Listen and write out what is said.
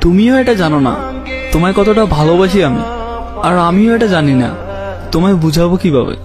তুমিও এটা জানো না। তোমায় কতটা ভালোবাসি আমি। আর আমিও এটা জানি না। তোমায় বুঝাবো কীভাবে?